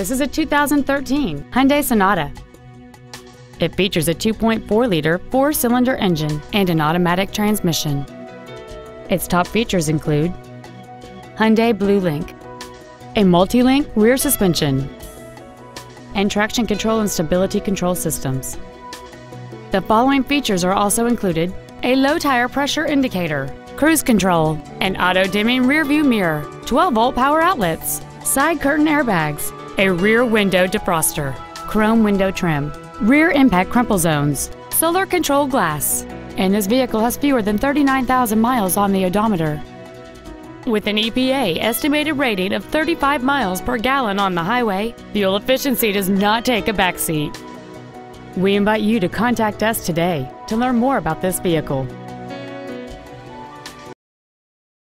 This is a 2013 Hyundai Sonata. It features a 2.4-liter four-cylinder engine and an automatic transmission. Its top features include Hyundai Blue Link, a multi-link rear suspension, and traction control and stability control systems. The following features are also included a low tire pressure indicator, cruise control, an auto-dimming rearview mirror, 12-volt power outlets, side curtain airbags, a rear window defroster, chrome window trim, rear impact crumple zones, solar control glass, and this vehicle has fewer than 39,000 miles on the odometer. With an EPA estimated rating of 35 miles per gallon on the highway, fuel efficiency does not take a backseat. We invite you to contact us today to learn more about this vehicle.